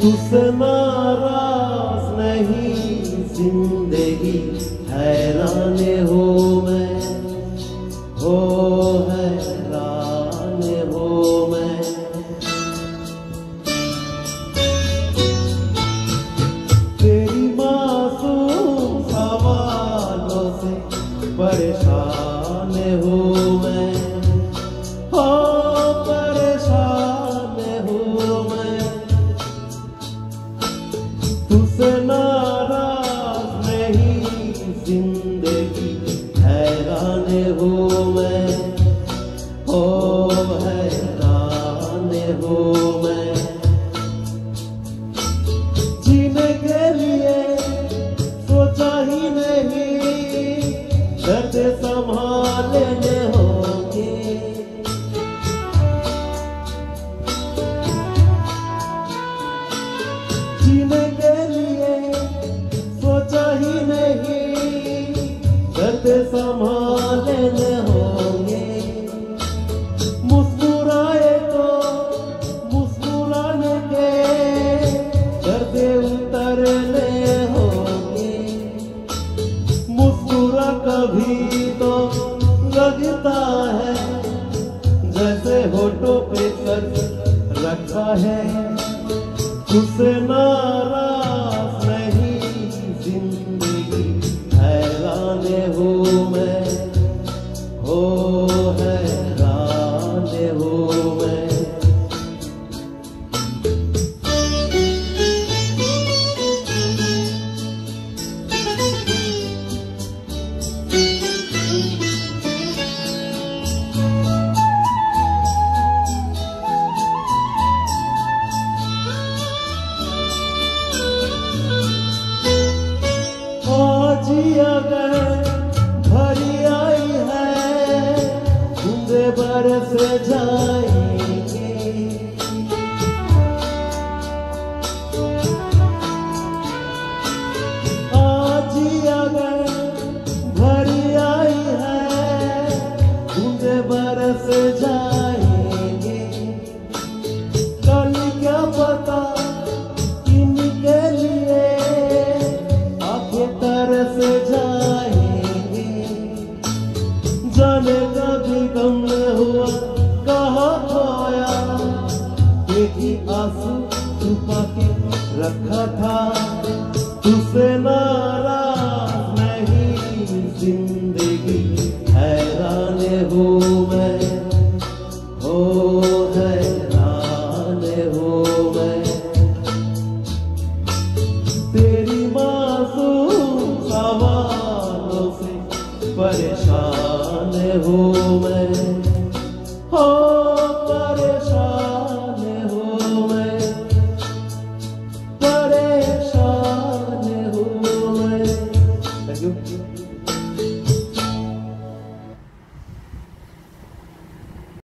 तुझसे नाराज़ नहीं ज़िंदगी हैरान हो मैं, हो हैरान हो मैं। तेरी मासूम सवालों से परेशान दर्द संभालने होंगे। मुस्कुराए तो मुस्कुराने के दर्द उतरने होंगे। मुस्कुरा कभी तो लगता है, जैसे होठों पे सच रखा है। तुझसे नाराज़ अगर भरी आई है बरस जाएँगे रखा था, तुझसे नाराज़ नहीं, ज़िंदगी हैरान हो मैं, हो हैरान हो मैं। तेरी मासूम सवालों से परेशान हूँ मैं